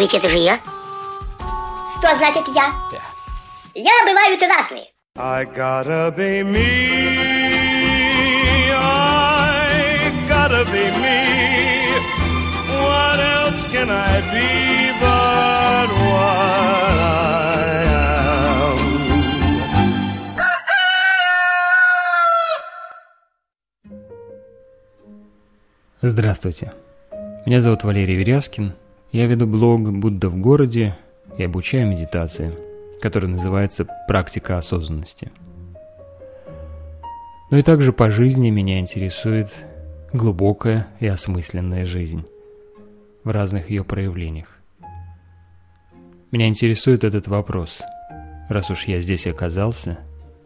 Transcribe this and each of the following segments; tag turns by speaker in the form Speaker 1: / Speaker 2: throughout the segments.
Speaker 1: Ведь это же я.
Speaker 2: Что значит я? Я бываю разные. I gotta be me. I gotta be me. What else can I be but what I am?
Speaker 3: Здравствуйте. Меня зовут Валерий Веряскин. Я веду блог «Будда в городе» и обучаю медитации – который называется «Практика осознанности». Но и также по жизни меня интересует глубокая и осмысленная жизнь в разных ее проявлениях. Меня интересует этот вопрос. Раз уж я здесь оказался,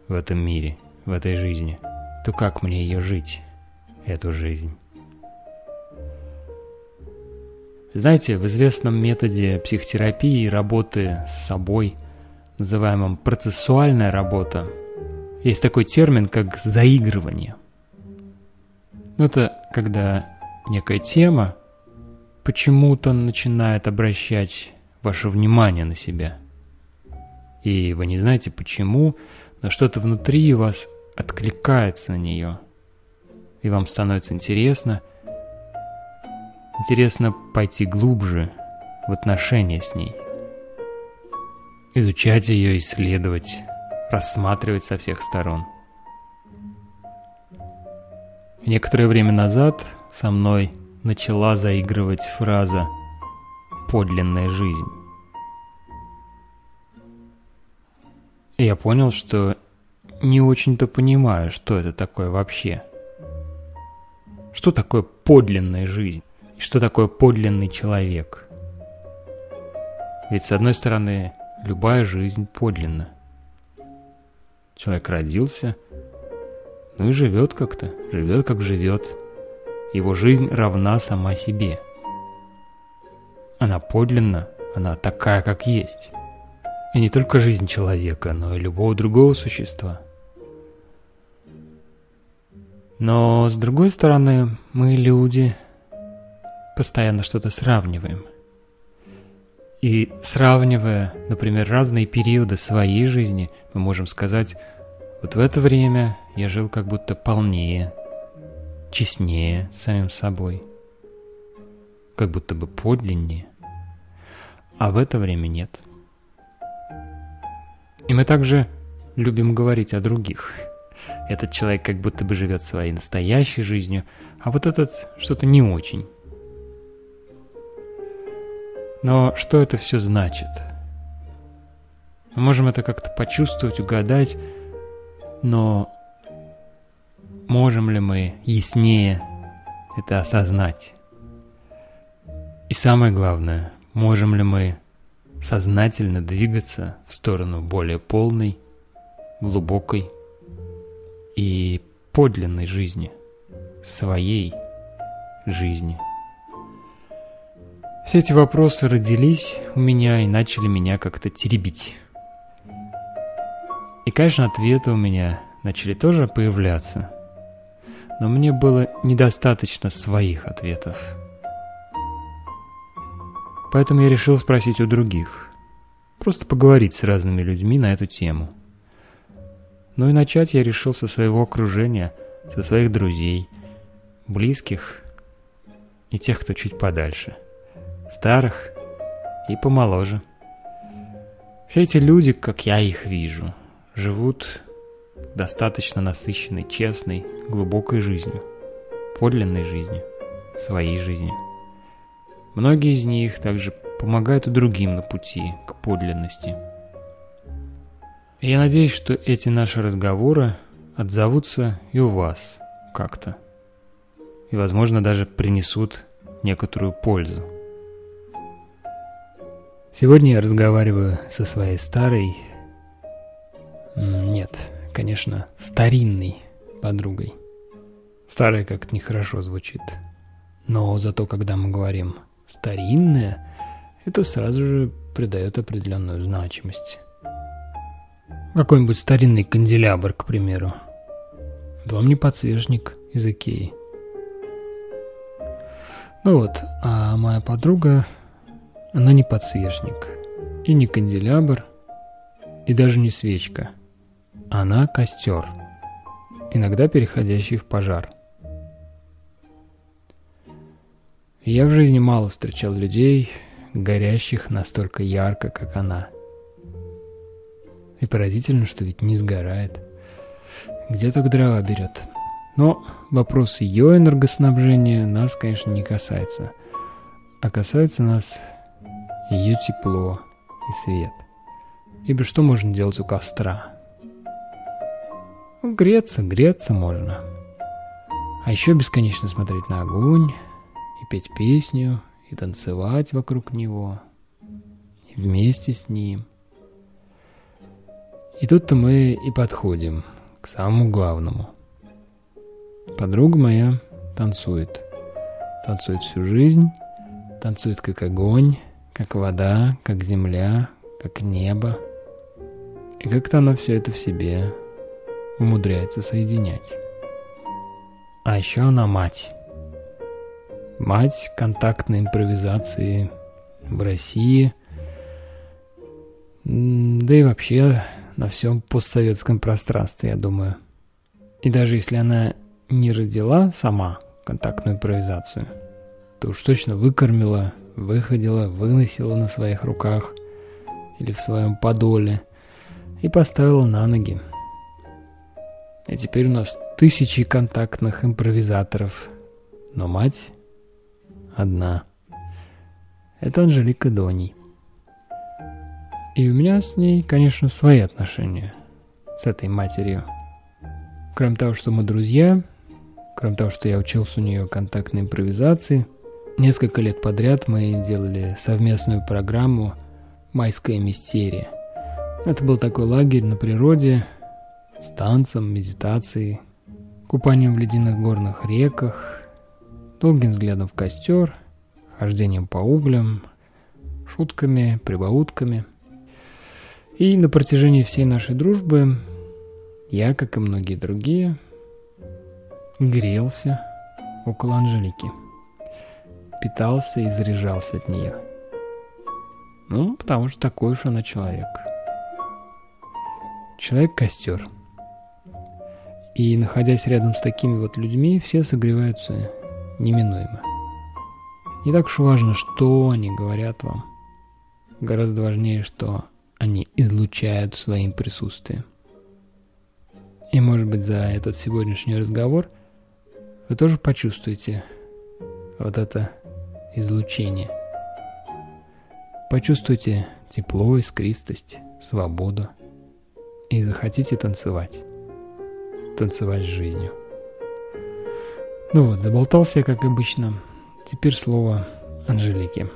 Speaker 3: в этом мире, в этой жизни, то как мне ее жить, эту жизнь? Знаете, в известном методе психотерапии работы с собой – называемом процессуальная работа, есть такой термин, как заигрывание. Ну, это когда некая тема почему-то начинает обращать ваше внимание на себя. И вы не знаете почему, но что-то внутри вас откликается на нее. И вам становится интересно, интересно пойти глубже в отношения с ней изучать ее, исследовать, рассматривать со всех сторон. некоторое время назад со мной начала заигрывать фраза «подлинная жизнь». Я понял, что не очень-то понимаю, что это такое вообще. Что такое подлинная жизнь? И что такое подлинный человек? Ведь с одной стороны, любая жизнь подлинна. Человек родился, ну и живет как-то, живет как живет. Его жизнь равна сама себе. Она подлинна, она такая, как есть. И не только жизнь человека, но и любого другого существа. Но с другой стороны, мы люди постоянно что-то сравниваем – и сравнивая, например, разные периоды своей жизни, мы можем сказать, вот в это время я жил как будто полнее, честнее самим собой, как будто бы подлиннее, а в это время нет. И мы также любим говорить о других. Этот человек как будто бы живет своей настоящей жизнью, а вот этот что-то не очень. Но что это все значит? Мы можем это как-то почувствовать, угадать, но можем ли мы яснее это осознать? И самое главное, можем ли мы сознательно двигаться в сторону более полной, глубокой и подлинной жизни, своей жизни. Все эти вопросы родились у меня и начали меня как-то теребить. И, конечно, ответы у меня начали тоже появляться. Но мне было недостаточно своих ответов. Поэтому я решил спросить у других. Просто поговорить с разными людьми на эту тему. Ну и начать я решил со своего окружения, со своих друзей, близких и тех, кто чуть подальше – старых и помоложе. Все эти люди, как я их вижу, живут достаточно насыщенной, честной, глубокой жизнью, подлинной жизнью, своей жизнью. Многие из них также помогают и другим на пути к подлинности. Я надеюсь, что эти наши разговоры отзовутся и у вас как-то. И, возможно, даже принесут некоторую пользу. Сегодня я разговариваю со своей старой... Нет, конечно, старинной подругой. Старая как-то нехорошо звучит. Но зато, когда мы говорим «старинная», это сразу же придает определенную значимость. Какой-нибудь старинный канделябр, к примеру. Вам не подсвечник из Икеи. Ну вот, а моя подруга Она не подсвечник, и не канделябр, и даже не свечка. Она костер, иногда переходящий в пожар. Я в жизни мало встречал людей, горящих настолько ярко, как она. И поразительно, что ведь не сгорает. Где только дрова берет. Но вопрос ее энергоснабжения нас, конечно, не касается. А касается нас ее тепло и свет. Ибо что можно делать у костра? Ну, греться, греться можно. А еще бесконечно смотреть на огонь, и петь песню, и танцевать вокруг него, и вместе с ним. И тут-то мы и подходим к самому главному. Подруга моя танцует. Танцует всю жизнь, танцует как огонь, как вода, как земля, как небо. И как-то она все это в себе умудряется соединять. А еще она мать. Мать контактной импровизации в России, да и вообще на всем постсоветском пространстве, я думаю. И даже если она не родила сама контактную импровизацию, то уж точно выкормила, выходила, выносила на своих руках или в своем подоле и поставила на ноги. И теперь у нас тысячи контактных импровизаторов, но мать одна. Это Анжелика Доней. И у меня с ней, конечно, свои отношения с этой матерью. Кроме того, что мы друзья, кроме того, что я учился у нее контактной импровизации, несколько лет подряд мы делали совместную программу «Майская мистерия». Это был такой лагерь на природе с танцем, медитацией, купанием в ледяных горных реках, долгим взглядом в костер, хождением по углям, шутками, прибаутками. И на протяжении всей нашей дружбы я, как и многие другие, грелся около Анжелики. Питался и заряжался от нее. Ну, потому что такой уж она человек. Человек-костер. И находясь рядом с такими вот людьми, все согреваются неминуемо. Не так уж важно, что они говорят вам. Гораздо важнее, что они излучают своим присутствием. И может быть за этот сегодняшний разговор вы тоже почувствуете вот это излучение. Почувствуйте тепло, искристость, свободу. И захотите танцевать. Танцевать с жизнью. Ну вот, заболтался я, как обычно. Теперь слово Анжелике.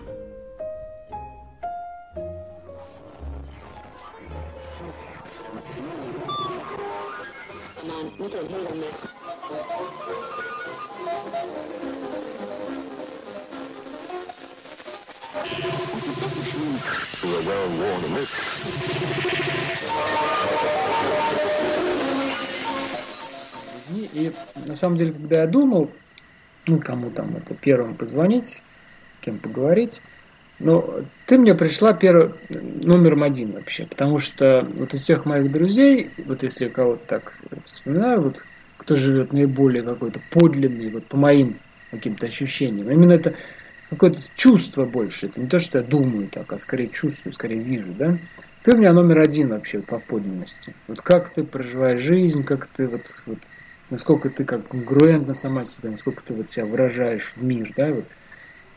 Speaker 1: И на самом деле, когда я думал, ну, кому там это первым позвонить, с кем поговорить, но ты мне пришла первым номером один вообще, потому что вот из всех моих друзей, вот если кого-то так вспоминаю, вот кто живет наиболее какой-то подлинный, вот по моим каким-то ощущениям, именно это какое-то чувство больше, это не то, что я думаю так, а скорее чувствую, скорее вижу, да, ты у меня номер один вообще по подлинности. Вот как ты проживаешь жизнь, как ты вот, вот насколько ты как конгруентна сама себя, насколько ты вот себя выражаешь в мир, да, вот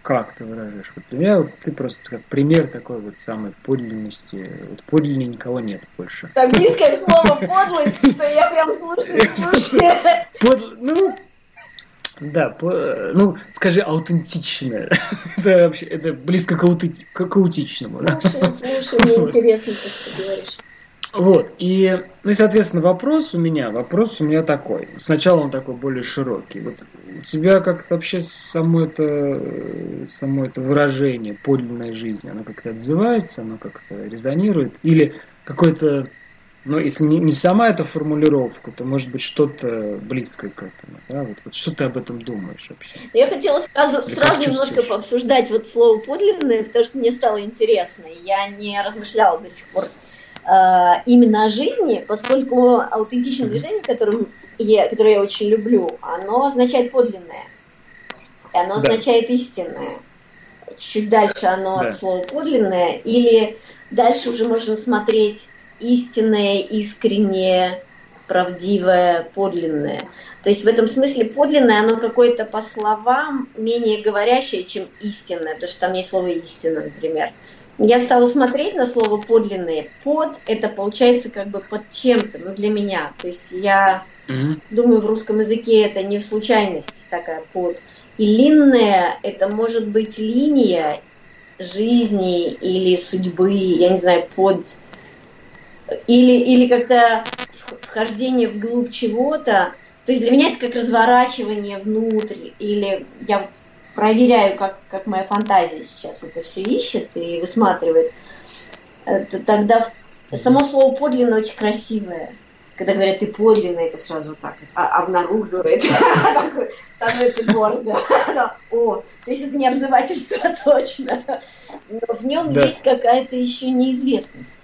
Speaker 1: как ты выражаешь. Вот для меня вот ты просто как пример такой вот самой подлинности. Вот подлиннее никого нет больше.
Speaker 2: Так близкое слово подлость, что я прям слушаю, слушаю.
Speaker 1: Ну, да, по, ну, скажи аутентичное. это вообще, это близко к, аути, к аутичному.
Speaker 2: Слушай, слушай, мне интересно, что ты говоришь.
Speaker 1: Вот, и, ну и, соответственно, вопрос у меня, вопрос у меня такой. Сначала он такой более широкий. Вот у тебя как-то вообще само это, само это выражение подлинной жизни, оно как-то отзывается, оно как-то резонирует? Или какой-то но если не, не сама эта формулировка, то может быть что-то близкое к этому. Да? Вот, вот что ты об этом думаешь вообще?
Speaker 4: Я хотела сразу, сразу немножко пообсуждать вот слово подлинное, потому что мне стало интересно. Я не размышляла до сих пор э, именно о жизни, поскольку аутентичное движение, которым я, которое я очень люблю, оно означает подлинное. И оно да. означает истинное. Чуть дальше оно да. от слова подлинное. Или дальше уже можно смотреть истинное, искреннее, правдивое, подлинное. То есть в этом смысле подлинное, оно какое-то по словам менее говорящее, чем истинное, потому что там есть слово истина, например. Я стала смотреть на слово подлинное. Под это получается как бы под чем-то, ну для меня. То есть я mm-hmm. думаю, в русском языке это не в случайности такая под. И линная это может быть линия жизни или судьбы, я не знаю, под или, или как-то вхождение вглубь чего-то. То есть для меня это как разворачивание внутрь, или я проверяю, как, как моя фантазия сейчас это все ищет и высматривает. Это, тогда само слово подлинно очень красивое. Когда говорят ты подлинно, это сразу так а, обнаруживает, становится гордо. О, то есть это не обзывательство точно, но в нем есть какая-то еще неизвестность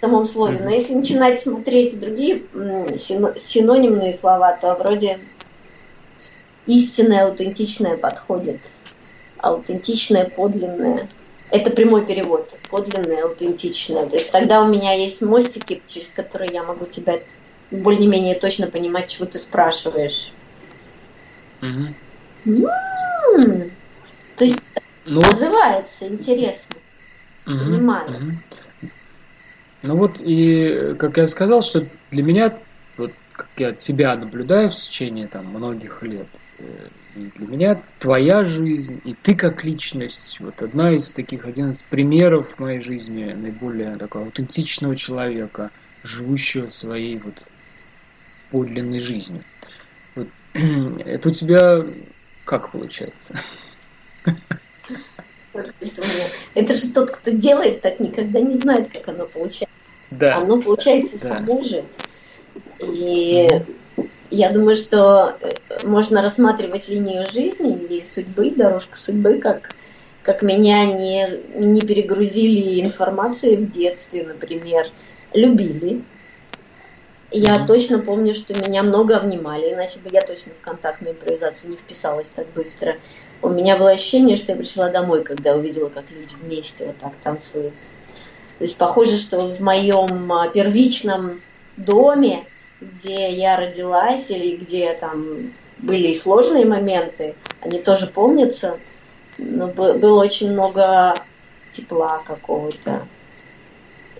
Speaker 4: самом слове. Но если начинать смотреть другие синонимные слова, то вроде истинное, аутентичное подходит. Аутентичное, подлинное. Это прямой перевод. Подлинное, аутентичное. То есть тогда у меня есть мостики, через которые я могу тебя более-менее точно понимать, чего ты спрашиваешь. Угу. То есть ну, отзывается, интересно. Угу, Понимаю. Угу.
Speaker 1: Ну вот и, как я сказал, что для меня, вот как я тебя наблюдаю в течение там многих лет, э, и для меня твоя жизнь и ты как личность, вот одна из таких, один из примеров в моей жизни наиболее такого аутентичного человека, живущего своей вот подлинной жизнью. Вот, это у тебя как получается?
Speaker 4: Это же тот, кто делает так, никогда не знает, как оно получается. Да. Оно получается да. само же. И я думаю, что э, можно рассматривать линию жизни или судьбы, дорожку судьбы, как, как меня не, не перегрузили информацией в детстве, например, любили. Я mm-hmm. точно помню, что меня много обнимали, иначе бы я точно в контактную импровизацию не вписалась так быстро. У меня было ощущение, что я пришла домой, когда увидела, как люди вместе вот так танцуют. То есть похоже, что в моем а, первичном доме, где я родилась или где там были и сложные моменты, они тоже помнятся. Но было очень много тепла какого-то.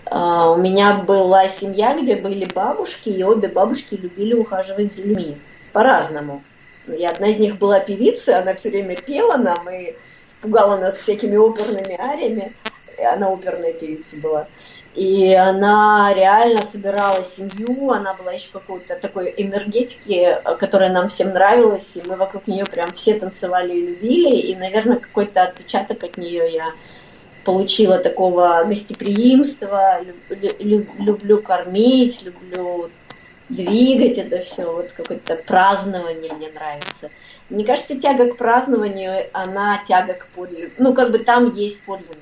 Speaker 4: А, у меня была семья, где были бабушки, и обе бабушки любили ухаживать за людьми по-разному. И одна из них была певица, она все время пела нам и пугала нас всякими оперными ариями она оперная певица была. И она реально собирала семью, она была еще какой-то такой энергетики, которая нам всем нравилась, и мы вокруг нее прям все танцевали и любили, и, наверное, какой-то отпечаток от нее я получила такого гостеприимства, люблю, люблю кормить, люблю двигать это все, вот какое-то празднование мне нравится. Мне кажется, тяга к празднованию, она тяга к подлинному. Ну, как бы там есть подлинность.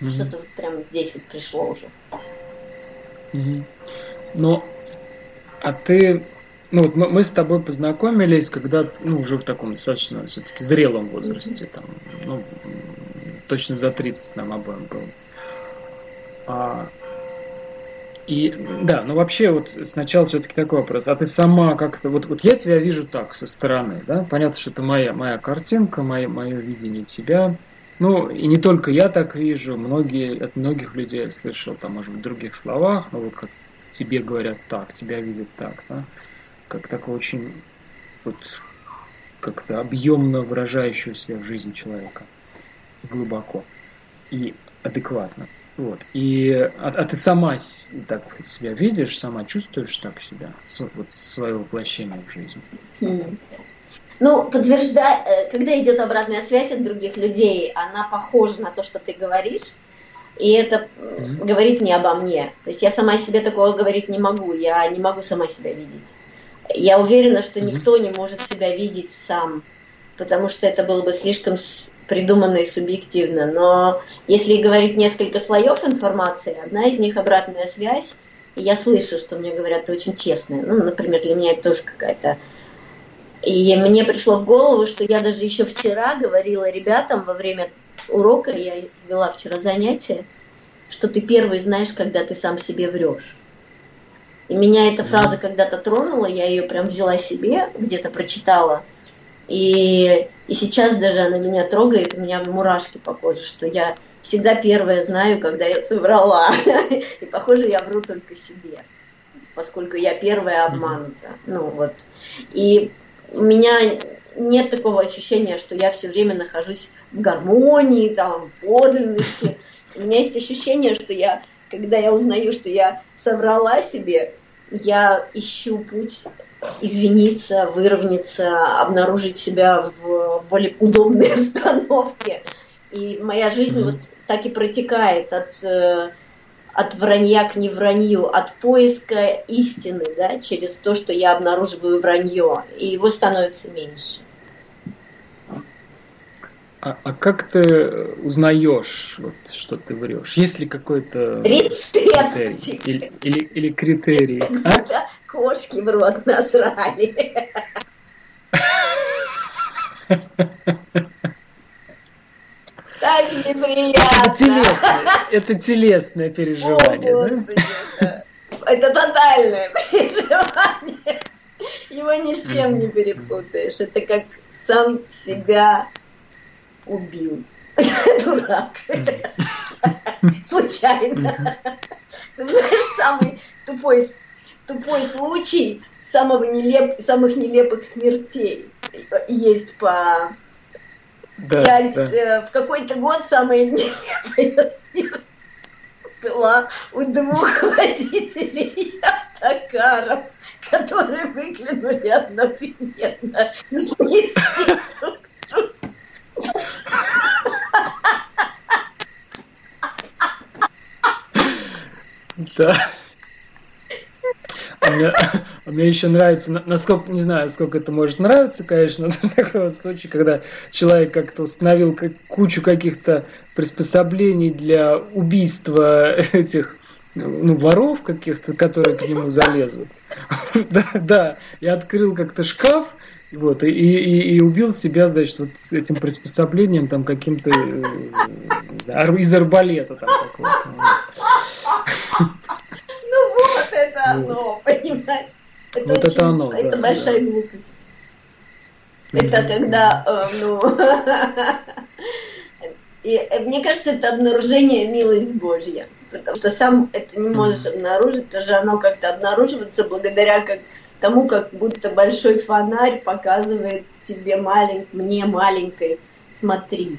Speaker 4: Mm-hmm. Что-то вот прямо здесь вот пришло уже.
Speaker 1: Mm-hmm. Ну, а ты, ну вот мы, мы с тобой познакомились, когда, ну, уже в таком достаточно все-таки зрелом возрасте, там, ну, точно за 30 нам обоим было. А, и да, ну вообще вот сначала все-таки такой вопрос. А ты сама как-то, вот, вот я тебя вижу так, со стороны, да? Понятно, что это моя, моя картинка, мое, мое видение тебя. Ну, и не только я так вижу, многие, от многих людей я слышал, там, может быть, в других словах, но вот как тебе говорят так, тебя видят так, да, как такого очень вот как-то объемно выражающего себя в жизни человека, глубоко и адекватно. Вот. И, а, а ты сама так себя видишь, сама чувствуешь так себя, вот свое воплощение в жизни?
Speaker 4: Хм. Ну, подтверждать, э, когда идет обратная связь от других людей, она похожа на то, что ты говоришь. И это mm-hmm. говорит не обо мне. То есть я сама себе такого говорить не могу. Я не могу сама себя видеть. Я уверена, что mm-hmm. никто не может себя видеть сам, потому что это было бы слишком придуманно и субъективно. Но если говорить несколько слоев информации, одна из них обратная связь, и я слышу, что мне говорят, очень честная. Ну, например, для меня это тоже какая-то... И мне пришло в голову, что я даже еще вчера говорила ребятам во время урока, я вела вчера занятие, что ты первый знаешь, когда ты сам себе врешь. И меня эта фраза когда-то тронула, я ее прям взяла себе, где-то прочитала. И, и сейчас даже она меня трогает, у меня мурашки по коже, что я всегда первое знаю, когда я соврала. И, похоже, я вру только себе, поскольку я первая обманута. Ну вот. И у меня нет такого ощущения, что я все время нахожусь в гармонии, там, в подлинности. У меня есть ощущение, что я, когда я узнаю, что я соврала себе, я ищу путь извиниться, выровняться, обнаружить себя в более удобной обстановке. И моя жизнь mm-hmm. вот так и протекает от, э, от вранья к невранью, от поиска истины, да, через то, что я обнаруживаю вранье, и его становится меньше.
Speaker 1: А, а как ты узнаешь, вот, что ты врешь? Есть ли какой-то
Speaker 4: критерий
Speaker 1: или, или, или критерий? А?
Speaker 4: Кошки в рот насрали. Так неприятно.
Speaker 1: Это телесное, это телесное переживание. О, Господи,
Speaker 4: да? это тотальное переживание. Его ни с чем не перепутаешь. Это как сам себя убил. Дурак. Случайно. Ты знаешь, самый тупой, тупой случай самого нелеп, самых нелепых смертей есть по... Да, Я, да. Э, в какой-то год самая нелепая смерть была у двух водителей автокаров, которые выглянули одновременно.
Speaker 1: Да. Мне, мне еще нравится, насколько, не знаю, сколько это может нравиться, конечно, но такой вот случай, когда человек как-то установил кучу каких-то приспособлений для убийства этих ну, воров каких-то, которые к нему залезут. Да, да, и открыл как-то шкаф, вот, и, и, и убил себя, значит, вот с этим приспособлением там каким-то э, из арбалета там такого.
Speaker 4: Ну вот это оно, понимаешь? Это вот очень, это оно, Это да, большая да. глупость. Это когда, э, ну, и э, мне кажется, это обнаружение милость Божья, потому что сам это не можешь обнаружить, тоже оно как-то обнаруживается благодаря как тому, как будто большой фонарь показывает тебе маленькой, мне маленькой, смотри.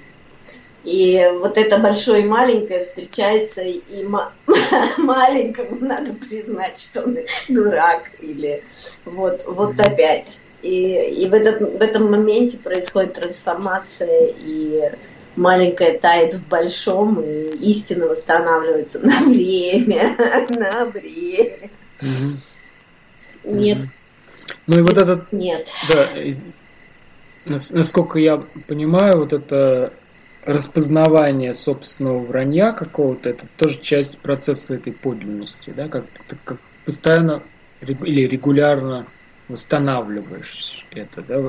Speaker 4: И вот это большое и маленькое встречается, и маленькому надо признать, что он дурак, или вот, вот опять. И, и в, этот, в этом моменте происходит трансформация, и маленькое тает в большом, и истина восстанавливается на время, на время. Нет.
Speaker 1: Ну и вот этот...
Speaker 4: Нет.
Speaker 1: Да, из, насколько я понимаю, вот это распознавание собственного вранья какого-то, это тоже часть процесса этой подлинности, да, как как постоянно или регулярно восстанавливаешь это, да,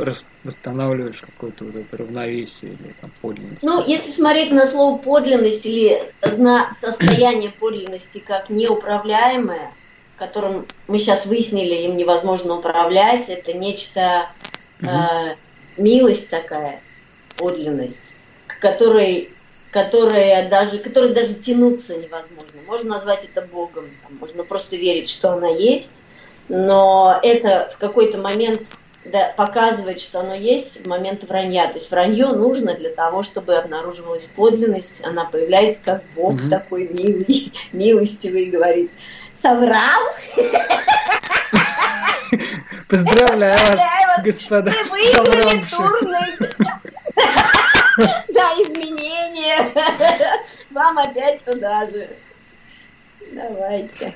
Speaker 1: восстанавливаешь какое-то вот это равновесие или там подлинность.
Speaker 4: Ну, если смотреть на слово подлинность или на состояние подлинности как неуправляемое, которым мы сейчас выяснили, им невозможно управлять, это нечто, угу. э, милость такая, подлинность, к которой, которая даже, которой даже тянуться невозможно. Можно назвать это Богом, можно просто верить, что она есть, но это в какой-то момент да, показывает, что оно есть в момент вранья. То есть вранье нужно для того, чтобы обнаруживалась подлинность. Она появляется как Бог угу. такой милый, милостивый, говорит – соврал.
Speaker 1: Поздравляю вас, господа,
Speaker 4: Вы выиграли турный. Да, изменения. Вам опять туда же. Давайте.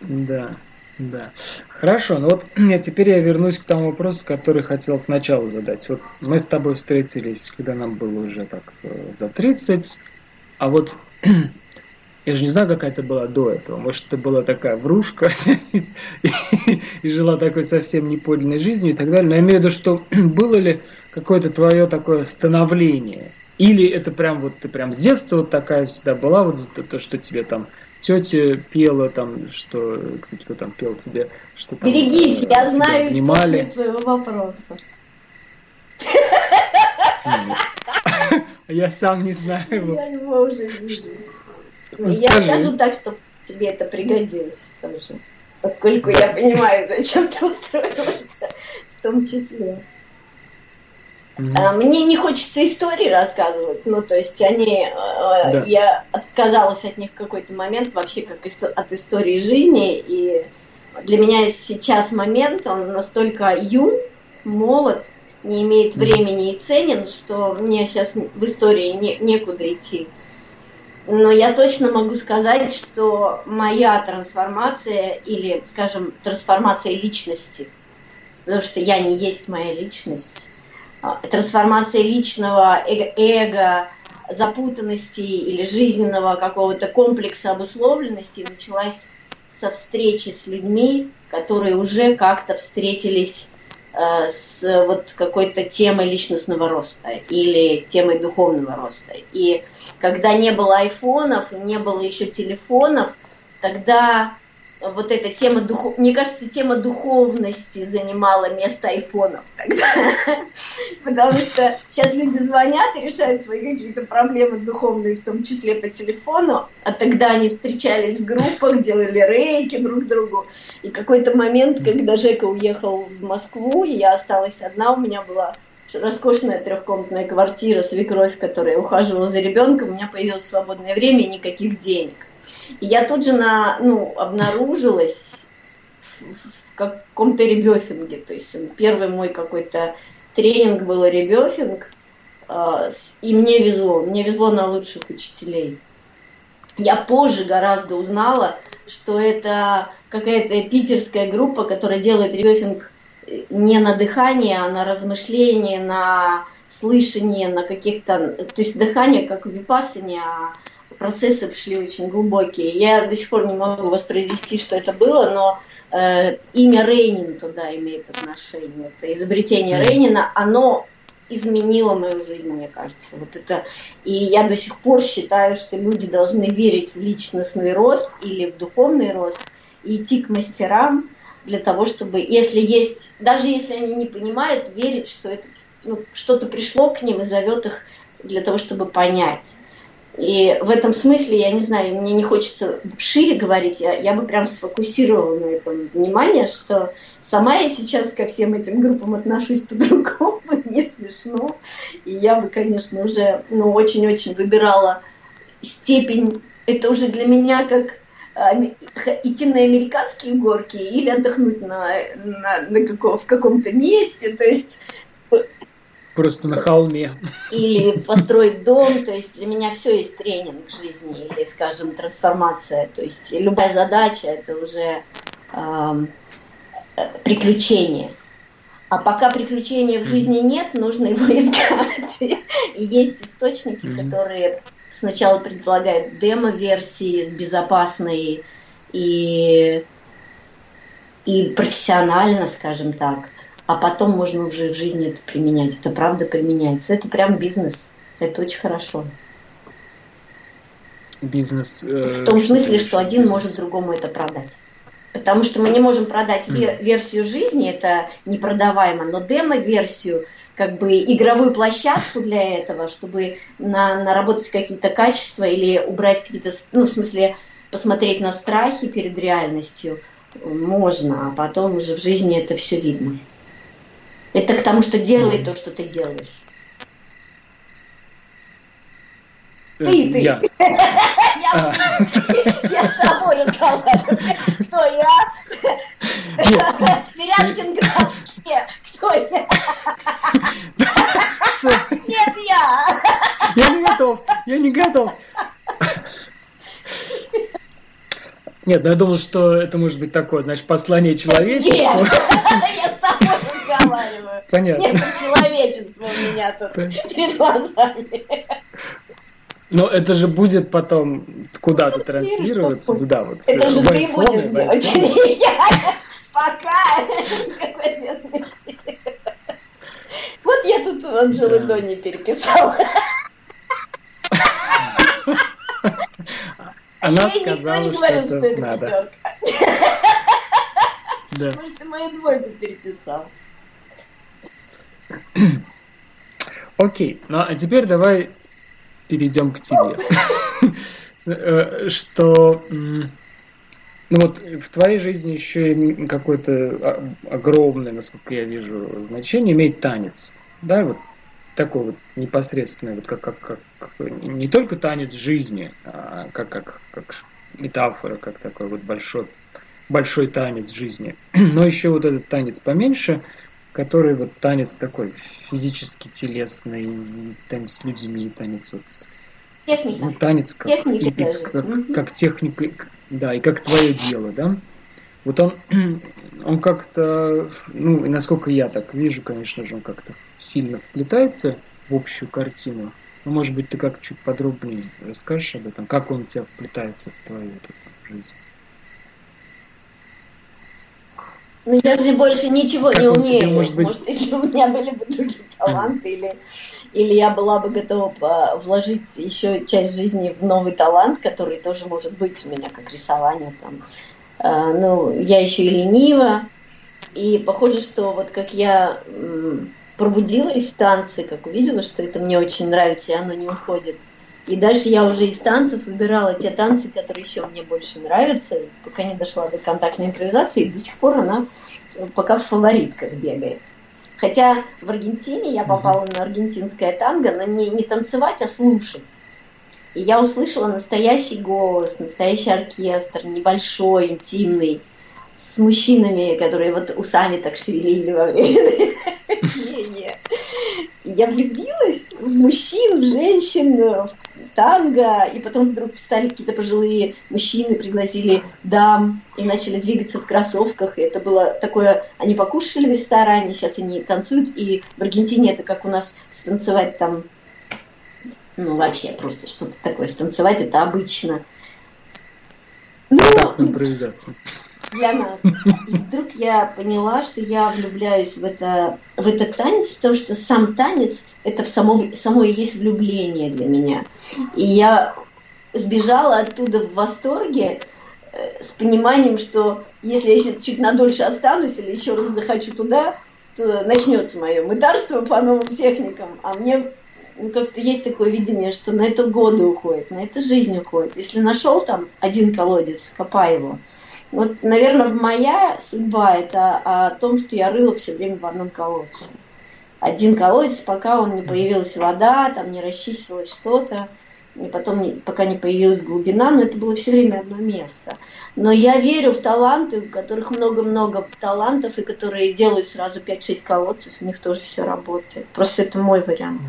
Speaker 1: Да. Да. Хорошо, ну вот теперь я вернусь к тому вопросу, который хотел сначала задать. Вот мы с тобой встретились, когда нам было уже так э, за 30, а вот я же не знаю, какая это была до этого. Может, это была такая врушка и жила такой совсем неподлинной жизнью и так далее. Но я имею в виду, что было ли какое-то твое такое становление? Или это прям вот ты прям с детства вот такая всегда была, вот то, что тебе там тетя пела там, что кто там пел тебе, что там.
Speaker 4: Берегись, я знаю источник твоего вопроса.
Speaker 1: Я сам не знаю
Speaker 4: его. Я его уже вижу. Я скажу так, что тебе это пригодилось тоже. Поскольку я понимаю, зачем ты устроилась в том числе. Mm-hmm. Мне не хочется истории рассказывать, ну, то есть они, э, да. я отказалась от них в какой-то момент вообще как от истории жизни, и для меня сейчас момент, он настолько юн, молод, не имеет времени и ценен, что мне сейчас в истории не, некуда идти. Но я точно могу сказать, что моя трансформация или, скажем, трансформация личности, потому что я не есть моя личность, а, трансформация личного эго, эго запутанности или жизненного какого-то комплекса обусловленности началась со встречи с людьми, которые уже как-то встретились э, с вот какой-то темой личностного роста или темой духовного роста. И когда не было айфонов, не было еще телефонов, тогда вот эта тема, дух... мне кажется, тема духовности занимала место айфонов тогда. Потому что сейчас люди звонят и решают свои какие-то проблемы духовные, в том числе по телефону, а тогда они встречались в группах, делали рейки друг другу. И какой-то момент, когда Жека уехал в Москву, и я осталась одна, у меня была роскошная трехкомнатная квартира, свекровь, которая ухаживала за ребенком, у меня появилось свободное время и никаких денег. И я тут же на, ну, обнаружилась в каком-то ребёфинге. То есть первый мой какой-то тренинг был ребёфинг, а, и мне везло, мне везло на лучших учителей. Я позже гораздо узнала, что это какая-то питерская группа, которая делает ребёфинг э, не на дыхание, а на размышление, на слышание, на каких-то... То есть дыхание как в випассане, а процессы пошли очень глубокие. Я до сих пор не могу воспроизвести, что это было, но э, имя Рейнин туда имеет отношение. Это изобретение Рейнина, оно изменило мою жизнь, мне кажется. Вот это, и я до сих пор считаю, что люди должны верить в личностный рост или в духовный рост и идти к мастерам для того, чтобы, если есть, даже если они не понимают, верить, что это ну, что-то пришло к ним и зовет их для того, чтобы понять. И в этом смысле, я не знаю, мне не хочется шире говорить, я, я бы прям сфокусировала на этом внимание, что сама я сейчас ко всем этим группам отношусь по-другому, не смешно. И я бы, конечно, уже ну, очень-очень выбирала степень, это уже для меня как а, идти на американские горки или отдохнуть на, на, на каком, в каком-то месте. То есть
Speaker 1: Просто на холме.
Speaker 4: Или построить дом, то есть для меня все есть тренинг жизни или, скажем, трансформация. То есть любая задача это уже э, приключение. А пока приключения в жизни нет, нужно его искать. И есть источники, которые сначала предлагают демо-версии безопасные и, и профессионально, скажем так а потом можно уже в жизни это применять. Это правда применяется. Это прям бизнес. Это очень хорошо.
Speaker 1: Бизнес.
Speaker 4: Э, в том смысле, что один может другому это продать. Потому что мы не можем продать mm. версию жизни, это непродаваемо, но демо-версию, как бы игровую площадку для этого, чтобы на, наработать какие-то качества или убрать какие-то, ну, в смысле, посмотреть на страхи перед реальностью, можно, а потом уже в жизни это все видно. Это к тому, что делай то, что ты делаешь. Э, ты, ты. Я. Я с тобой разговариваю. Кто я? Мирянкин Граске. Кто я? Нет, я. Я не готов. Я не готов.
Speaker 1: Нет, ну я думал, что это может быть такое, знаешь, послание человечеству. Нет,
Speaker 4: я разговариваю. Понятно. Нет, человечество у меня тут перед глазами.
Speaker 1: Но это же будет потом куда-то транслироваться, куда вот.
Speaker 4: Это же ты будешь делать, Пока. Вот я тут Анжелы Донни переписала.
Speaker 1: Она сказала, никто не говорил, что, это надо. пятерка.
Speaker 4: Да. Может, ты мою двойку переписал.
Speaker 1: Окей, ну а теперь давай перейдем к тебе. Э, что ну вот в твоей жизни еще какое-то огромное, насколько я вижу, значение имеет танец. Да, вот такой вот непосредственный, вот как, как, как не только танец жизни, а как, как, как метафора, как такой вот большой, большой танец жизни, но еще вот этот танец поменьше, который вот танец такой физически телесный, танец с людьми, танец вот
Speaker 4: Техника.
Speaker 1: Ну, танец как,
Speaker 4: техника
Speaker 1: и, даже. как, угу. как техника, да, и как твое дело, да. Вот он, он как-то, ну, и насколько я так вижу, конечно же, он как-то сильно вплетается в общую картину. Ну, может быть, ты как чуть подробнее расскажешь об этом, как он у тебя вплетается в твою жизнь.
Speaker 4: Ну, я же больше ничего как не умею. Тебе, может, быть... может, если у меня были бы другие таланты, mm. или, или я была бы готова вложить еще часть жизни в новый талант, который тоже может быть у меня, как рисование там. А, ну, я еще и ленива, и похоже, что вот как я пробудилась в танце, как увидела, что это мне очень нравится, и оно не уходит. И дальше я уже из танцев выбирала те танцы, которые еще мне больше нравятся, пока не дошла до контактной импровизации, и до сих пор она пока в фаворитках бегает. Хотя в Аргентине я попала на аргентинское танго, но не, не танцевать, а слушать. И я услышала настоящий голос, настоящий оркестр, небольшой, интимный, мужчинами, которые вот усами так шевелили во время пения. Я влюбилась в мужчин, в женщин, в танго, и потом вдруг встали какие-то пожилые мужчины, пригласили дам и начали двигаться в кроссовках. И это было такое, они покушали в ресторане, сейчас они танцуют, и в Аргентине это как у нас станцевать там, ну вообще просто что-то такое, станцевать это обычно.
Speaker 1: Ну, импровизация
Speaker 4: для нас. И вдруг я поняла, что я влюбляюсь в, это, в этот танец, потому что сам танец – это в само, само и есть влюбление для меня. И я сбежала оттуда в восторге, э, с пониманием, что если я еще чуть надольше останусь или еще раз захочу туда, то начнется мое мытарство по новым техникам, а мне ну, как-то есть такое видение, что на это годы уходит, на это жизнь уходит. Если нашел там один колодец, копай его – вот, наверное, моя судьба это о том, что я рыла все время в одном колодце. Один колодец, пока он не появилась вода, там не расчистилось что-то, и потом не, пока не появилась глубина, но это было все время одно место. Но я верю в таланты, у которых много-много талантов, и которые делают сразу 5-6 колодцев, у них тоже все работает. Просто это мой вариант.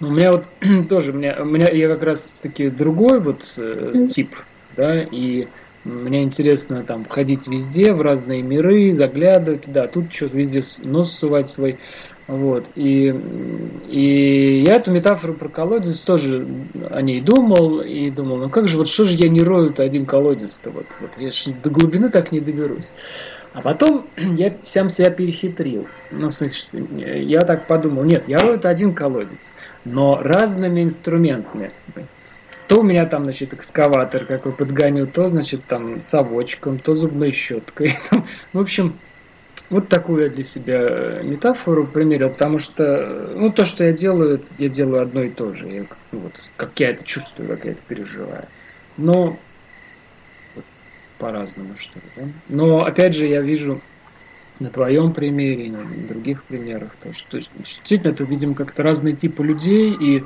Speaker 1: У меня вот тоже, у меня, у меня я как раз таки другой вот э, тип да, и мне интересно там ходить везде, в разные миры, заглядывать, да, тут что-то везде нос сувать свой, вот, и, и я эту метафору про колодец тоже о ней думал, и думал, ну как же, вот что же я не рою-то один колодец-то, вот, вот, я же до глубины так не доберусь. А потом я сам себя перехитрил. Ну, в смысле, я так подумал, нет, я это один колодец, но разными инструментами то у меня там, значит, экскаватор какой подгоню, то, значит, там совочком, то зубной щеткой. В общем, вот такую я для себя э, метафору примерил, потому что, ну, то, что я делаю, я делаю одно и то же. Я, вот, как я это чувствую, как я это переживаю. Но вот, по-разному, что ли. Да? Но, опять же, я вижу на твоем примере и на других примерах, то, что действительно это, видимо, как-то разные типы людей, и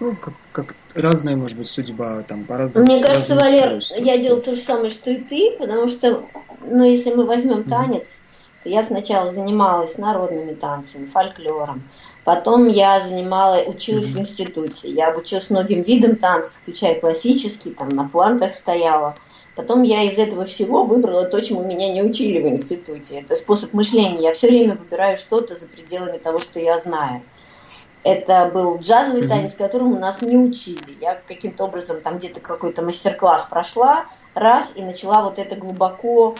Speaker 1: ну, как, как разная, может быть, судьба, там, по-разному.
Speaker 4: Мне кажется, Валер, я делаю то же самое, что и ты, потому что, ну, если мы возьмем танец, mm-hmm. то я сначала занималась народными танцами, фольклором, Потом я занимала, училась mm-hmm. в институте. Я обучилась многим видам танцев, включая классический, там на плантах стояла. Потом я из этого всего выбрала то, чему меня не учили в институте. Это способ мышления. Я все время выбираю что-то за пределами того, что я знаю. Это был джазовый mm-hmm. танец, которому нас не учили. Я каким-то образом там где-то какой-то мастер-класс прошла, раз и начала вот это глубоко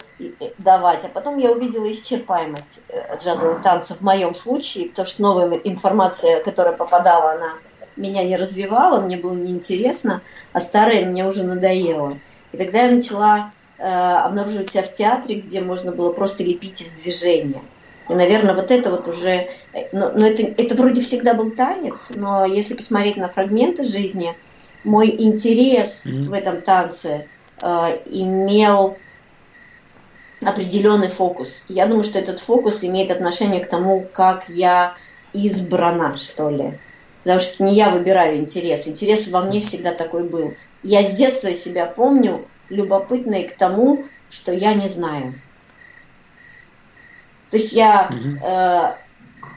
Speaker 4: давать. А потом я увидела исчерпаемость э, джазового танца в моем случае, потому что новая информация, которая попадала, она меня не развивала, мне было неинтересно, а старая мне уже надоела. И тогда я начала э, обнаруживать себя в театре, где можно было просто лепить из движения. И, наверное, вот это вот уже, э, но, но это, это вроде всегда был танец, но если посмотреть на фрагменты жизни, мой интерес mm-hmm. в этом танце э, имел определенный фокус. Я думаю, что этот фокус имеет отношение к тому, как я избрана, что ли. Потому что не я выбираю интерес. Интерес во мне всегда такой был. Я с детства себя помню любопытной к тому, что я не знаю. То есть я,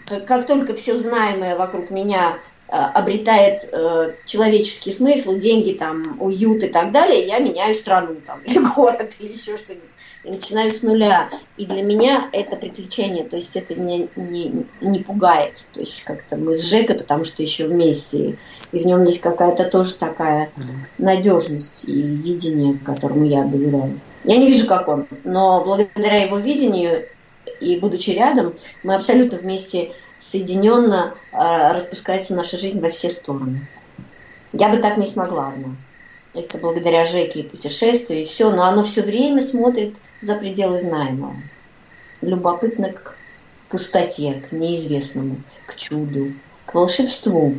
Speaker 4: э, как только все знаемое вокруг меня э, обретает э, человеческий смысл, деньги, там, уют и так далее, я меняю страну там, или город, или еще что-нибудь и начинаю с нуля. И для меня это приключение, то есть это меня не, не пугает. То есть как-то мы с Жекой, потому что еще вместе, и в нем есть какая-то тоже такая надежность и видение, которому я доверяю. Я не вижу, как он, но благодаря его видению и будучи рядом, мы абсолютно вместе соединенно э, распускается наша жизнь во все стороны. Я бы так не смогла одна. Это благодаря Жеке и путешествию, и все, но оно все время смотрит за пределы знаемого. Любопытно к пустоте, к неизвестному, к чуду, к волшебству.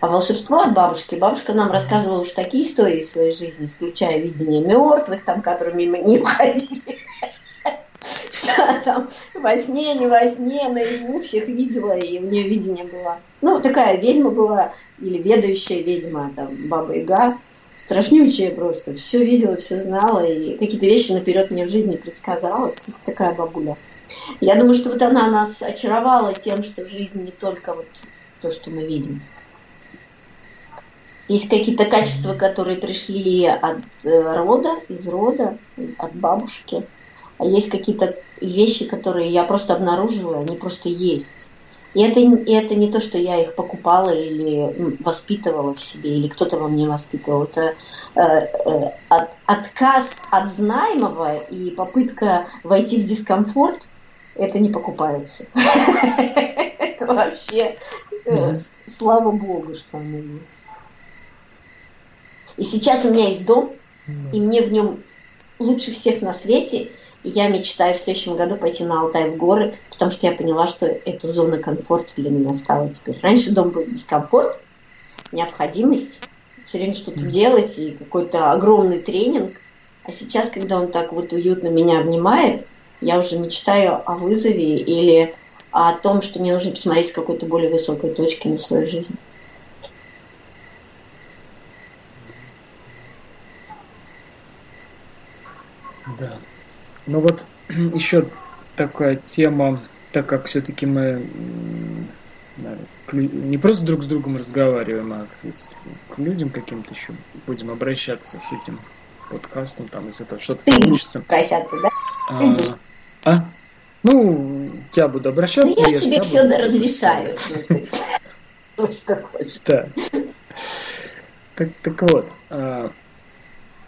Speaker 4: А волшебство от бабушки, бабушка нам рассказывала уж такие истории в своей жизни, включая видение мертвых, там, которые мимо не уходили. Что там во сне, не во сне, наяву всех видела, и у нее видение было. Ну, такая ведьма была, или ведающая ведьма, там, Баба Яга страшнючая просто. Все видела, все знала, и какие-то вещи наперед мне в жизни предсказала. То есть такая бабуля. Я думаю, что вот она нас очаровала тем, что жизнь не только вот то, что мы видим. Есть какие-то качества, которые пришли от э, рода, из рода, от бабушки. А есть какие-то вещи, которые я просто обнаруживаю, они просто есть. И это, и это не то, что я их покупала или воспитывала в себе, или кто-то во мне воспитывал. Это э, э, от, отказ от знаемого и попытка войти в дискомфорт, это не покупается. Это вообще, э, слава богу, что оно есть. И сейчас у меня есть дом, и мне в нем лучше всех на свете – я мечтаю в следующем году пойти на Алтай в горы, потому что я поняла, что это зона комфорта для меня стала теперь. Раньше дом был дискомфорт, необходимость все время что-то делать и какой-то огромный тренинг. А сейчас, когда он так вот уютно меня обнимает, я уже мечтаю о вызове или о том, что мне нужно посмотреть с какой-то более высокой точки на свою жизнь.
Speaker 1: Да. Ну вот еще такая тема, так как все-таки мы не просто друг с другом разговариваем, а к людям каким-то еще будем обращаться с этим подкастом, там, из этого что-то получится.
Speaker 4: Обращаться, да?
Speaker 1: А, а? Ну, я буду обращаться.
Speaker 4: Ну, я, я тебе все разрешаю. Ну, что
Speaker 1: хочешь. Да. Так, так вот, а,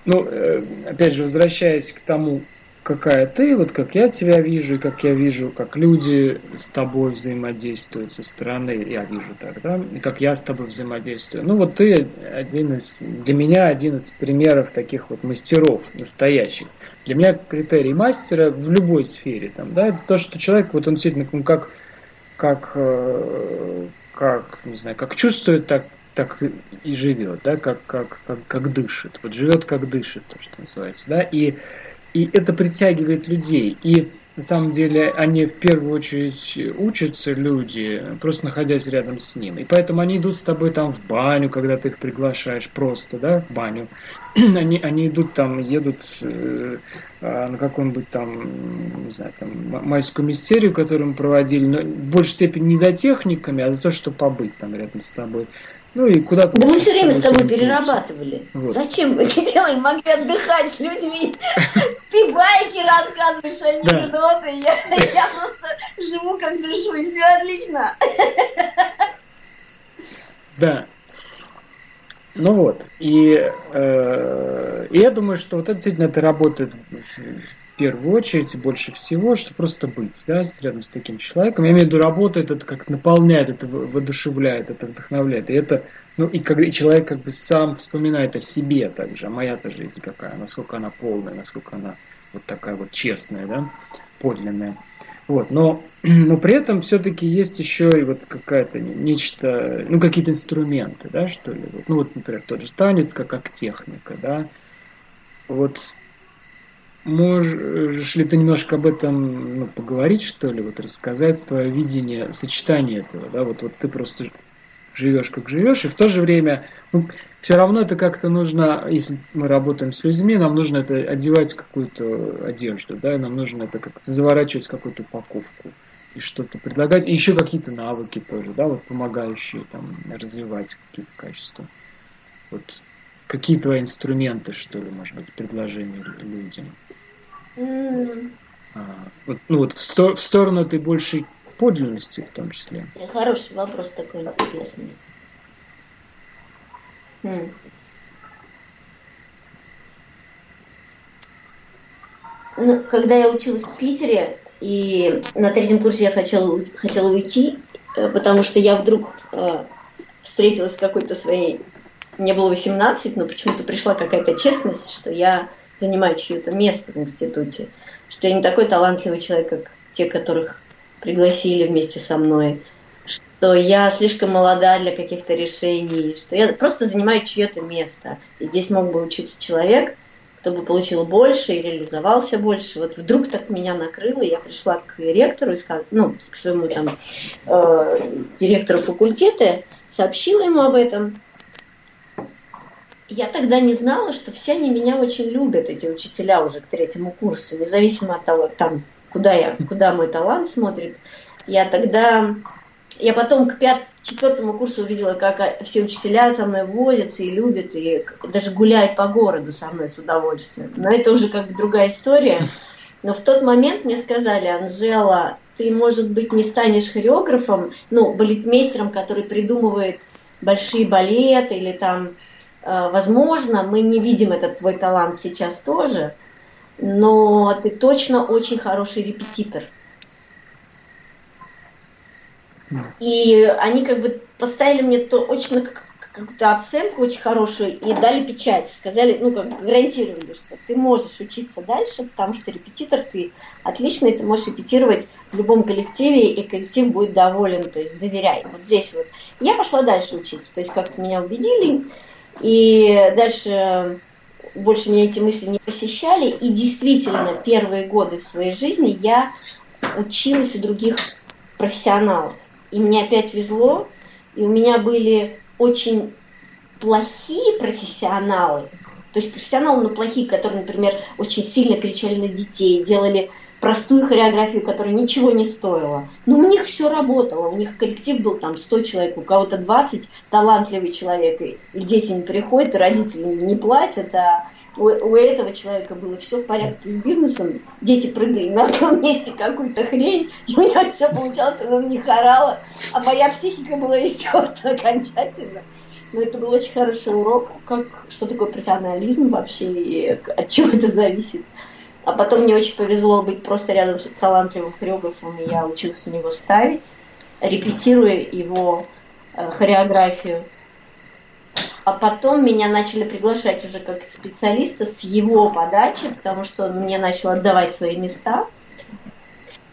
Speaker 1: ну, э, опять же, возвращаясь к тому, какая ты, вот как я тебя вижу, и как я вижу, как люди с тобой взаимодействуют со стороны, я вижу так, да, и как я с тобой взаимодействую. Ну вот ты один из, для меня один из примеров таких вот мастеров настоящих. Для меня критерий мастера в любой сфере, там, да, это то, что человек, вот он действительно, ну, как, как, э, как, не знаю, как чувствует, так так и живет, да, как, как, как, как дышит. Вот живет, как дышит, то, что называется, да, и и это притягивает людей. И на самом деле они в первую очередь учатся люди, просто находясь рядом с ним. И поэтому они идут с тобой там в баню, когда ты их приглашаешь просто, да, в баню. они, они идут там, едут э, а, на каком-нибудь там, не знаю, там, майскую мистерию, которую мы проводили, но в большей степени не за техниками, а за то, чтобы побыть там рядом с тобой. Ну и куда-то...
Speaker 4: Да мы все время с тобой перерабатывали. Вот. Зачем мы это делаем? Могли отдыхать с людьми. Ты байки рассказываешь, анекдоты. Я, я просто живу как дышу, и все отлично.
Speaker 1: Да. Ну вот. И, э, и я думаю, что вот это действительно это работает в первую очередь, больше всего, что просто быть да, рядом с таким человеком. Я имею в виду, работает, это как наполняет, это воодушевляет, это вдохновляет. И это, ну, и когда человек как бы сам вспоминает о себе также, а моя-то жизнь какая, насколько она полная, насколько она вот такая вот честная, да, подлинная. Вот, но, но при этом все-таки есть еще и вот какая-то нечто, ну какие-то инструменты, да, что ли. Вот, ну вот, например, тот же танец, как, как техника, да. Вот Можешь ли ты немножко об этом ну, поговорить, что ли, вот рассказать свое видение сочетания этого, да, вот, вот ты просто живешь как живешь, и в то же время, ну, все равно это как-то нужно, если мы работаем с людьми, нам нужно это одевать в какую-то одежду, да, нам нужно это как-то заворачивать в какую-то упаковку и что-то предлагать, и еще какие-то навыки тоже, да, вот помогающие там развивать какие-то качества. Вот какие твои инструменты, что ли, может быть, предложения людям? Mm. Вот, ну вот в, сто, в сторону этой большей подлинности в том числе.
Speaker 4: Хороший вопрос такой интересный. Mm. Ну, когда я училась в Питере, и на третьем курсе я хотела, хотела уйти, э, потому что я вдруг э, встретилась с какой-то своей... Мне было 18, но почему-то пришла какая-то честность, что я занимаю чье-то место в институте, что я не такой талантливый человек, как те, которых пригласили вместе со мной, что я слишком молода для каких-то решений, что я просто занимаю чье-то место. И здесь мог бы учиться человек, кто бы получил больше и реализовался больше. Вот вдруг так меня накрыло, я пришла к ректору и сказала, ну, к своему там э, директору факультета, сообщила ему об этом, я тогда не знала, что все они меня очень любят, эти учителя уже к третьему курсу, независимо от того, там, куда я, куда мой талант смотрит. Я тогда, я потом к пят, четвертому курсу увидела, как все учителя со мной возятся и любят, и даже гуляют по городу со мной с удовольствием. Но это уже как бы другая история. Но в тот момент мне сказали, Анжела, ты, может быть, не станешь хореографом, ну, балетмейстером, который придумывает большие балеты или там возможно, мы не видим этот твой талант сейчас тоже, но ты точно очень хороший репетитор. И они как бы поставили мне то очень какую-то оценку очень хорошую и дали печать. Сказали, ну, как гарантировали, что ты можешь учиться дальше, потому что репетитор ты отличный, ты можешь репетировать в любом коллективе, и коллектив будет доволен, то есть доверяй. Вот здесь вот. Я пошла дальше учиться, то есть как-то меня убедили, и дальше больше меня эти мысли не посещали. И действительно, первые годы в своей жизни я училась у других профессионалов. И мне опять везло, и у меня были очень плохие профессионалы, то есть профессионалы, но плохие, которые, например, очень сильно кричали на детей, делали простую хореографию, которая ничего не стоила. Но у них все работало, у них коллектив был там 100 человек, у кого-то 20, талантливый человек, и дети не приходят, и родители не платят, а у, у этого человека было все в порядке с бизнесом, дети прыгали на том месте какую-то хрень, и у него все получалось, она в них орала, а моя психика была истерта окончательно. Но это был очень хороший урок, как, что такое профессионализм вообще, и от чего это зависит. А потом мне очень повезло быть просто рядом с талантливым хореографом, и я училась у него ставить, репетируя его э, хореографию. А потом меня начали приглашать уже как специалиста с его подачи, потому что он мне начал отдавать свои места.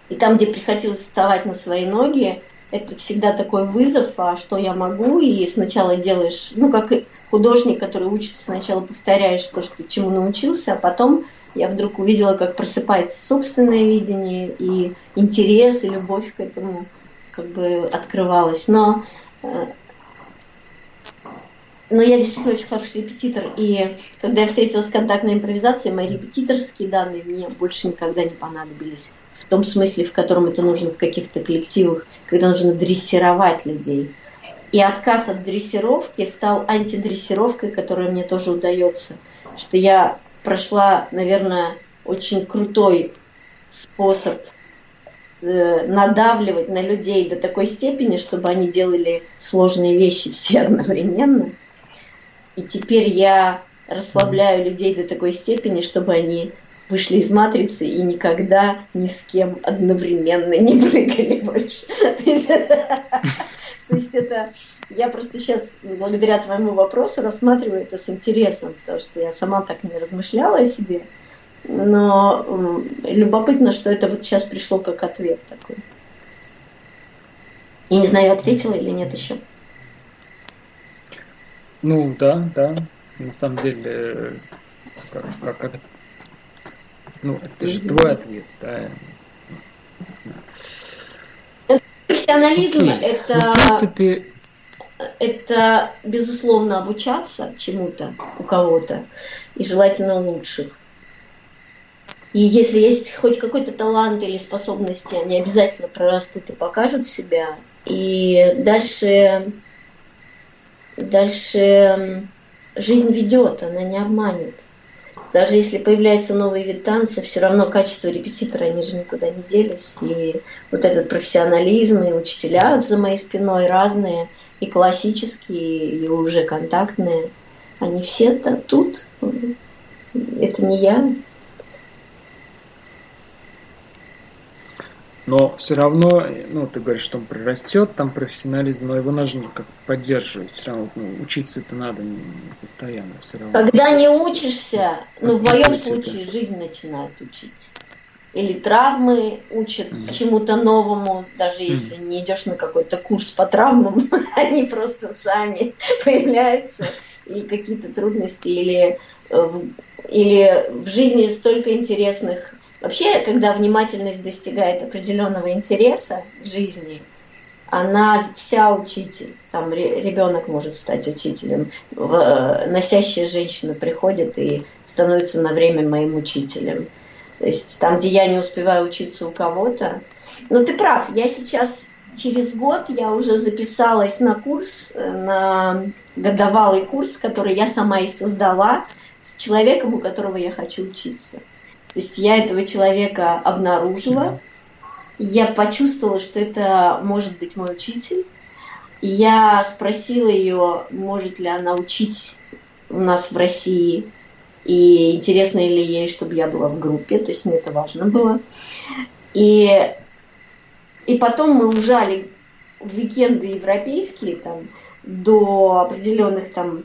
Speaker 4: И там, где приходилось вставать на свои ноги, это всегда такой вызов, а что я могу, и сначала делаешь, ну, как художник, который учится, сначала повторяешь то, что чему научился, а потом я вдруг увидела, как просыпается собственное видение, и интерес, и любовь к этому как бы открывалась. Но, э, но я действительно очень хороший репетитор, и когда я встретилась с контактной импровизацией, мои репетиторские данные мне больше никогда не понадобились. В том смысле, в котором это нужно в каких-то коллективах, когда нужно дрессировать людей. И отказ от дрессировки стал антидрессировкой, которая мне тоже удается. Что я прошла, наверное, очень крутой способ э, надавливать на людей до такой степени, чтобы они делали сложные вещи все одновременно. И теперь я расслабляю людей до такой степени, чтобы они вышли из матрицы и никогда ни с кем одновременно не прыгали больше. То есть это я просто сейчас, благодаря твоему вопросу, рассматриваю это с интересом, потому что я сама так не размышляла о себе. Но любопытно, что это вот сейчас пришло как ответ такой. Я не знаю, ответила или нет еще.
Speaker 1: Ну да, да. На самом деле, как, как, как ну, это же твой ответ, да. Не
Speaker 4: знаю. Профессионализм Окей. это. Ну, в принципе, это, безусловно, обучаться чему-то у кого-то, и желательно у лучших. И если есть хоть какой-то талант или способности, они обязательно прорастут и покажут себя. И дальше, дальше жизнь ведет, она не обманет. Даже если появляется новый вид танца, все равно качество репетитора, они же никуда не делись. И вот этот профессионализм, и учителя за моей спиной разные – и классические, и уже контактные, они все тут. Это не я.
Speaker 1: Но все равно, ну, ты говоришь, что он прирастет, там профессионализм, но его нужно как поддерживать. Все равно ну, учиться это надо постоянно. Все равно.
Speaker 4: Когда не учишься, ну, в моем случае жизнь начинает учить или травмы учат mm. чему-то новому, даже если mm. не идешь на какой-то курс по травмам, они просто сами появляются, или какие-то трудности, или, э, или в жизни столько интересных. Вообще, когда внимательность достигает определенного интереса в жизни, она вся учитель. Там ребенок может стать учителем. Э, носящая женщина приходит и становится на время моим учителем. То есть там, где я не успеваю учиться у кого-то. Но ты прав, я сейчас через год я уже записалась на курс, э, на годовалый курс, который я сама и создала с человеком, у которого я хочу учиться. То есть я этого человека обнаружила, я почувствовала, что это может быть мой учитель. И я спросила ее, может ли она учить у нас в России и интересно ли ей, чтобы я была в группе, то есть мне это важно было. И, и потом мы ужали уикенды европейские там, до определенных там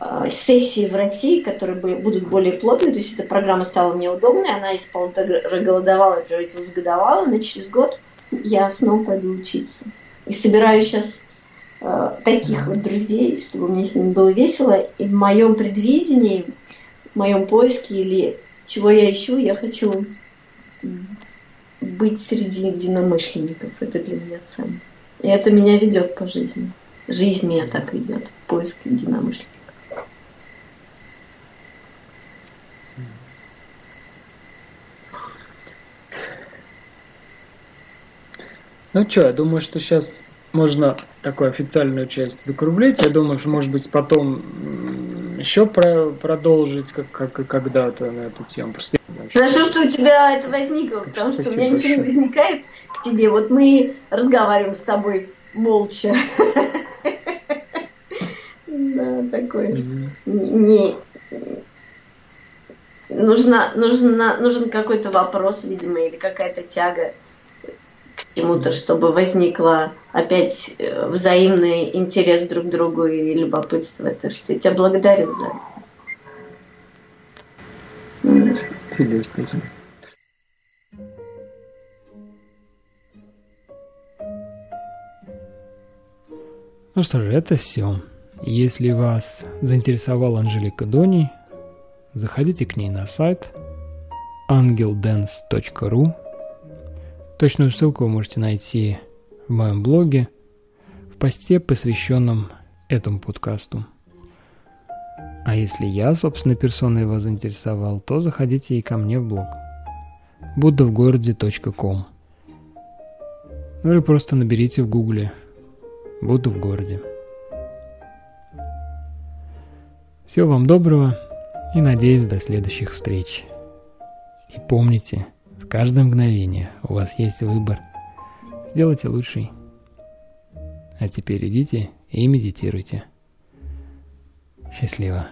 Speaker 4: а, сессий в России, которые будут более плотные, то есть эта программа стала мне удобной, она из полутора голодовала, превратилась в годовалую, но через год я снова пойду учиться. И собираю сейчас э, таких вот друзей, чтобы мне с ними было весело. И в моем предвидении моем поиске или чего я ищу, я хочу быть среди единомышленников. Это для меня ценно. И это меня ведет по жизни. Жизнь меня так ведет, поиск единомышленников.
Speaker 1: Ну что, я думаю, что сейчас можно такую официальную часть закруглить. Я думаю, что, может быть, потом еще про продолжить как, как когда-то на эту тему. Просто...
Speaker 4: Хорошо, что у тебя это возникло, потому что у меня ничего не возникает к тебе. Вот мы разговариваем с тобой молча. Да, такой. Не, нужно, нужно, нужен какой-то вопрос, видимо, или какая-то тяга к чему-то, чтобы возникла опять э, взаимный интерес друг к другу и любопытство. Так что я тебя благодарю за
Speaker 1: это. Тебе спасибо.
Speaker 3: Ну что же, это все. Если вас заинтересовала Анжелика Дони, заходите к ней на сайт angeldance.ru. Точную ссылку вы можете найти в моем блоге, в посте, посвященном этому подкасту. А если я, собственно, персоной вас заинтересовал, то заходите и ко мне в блог буддавгороде.ком Ну или просто наберите в гугле «Будда в городе». Всего вам доброго и надеюсь до следующих встреч. И помните, в каждое мгновение у вас есть выбор. Сделайте лучший. А теперь идите и медитируйте. Счастливо.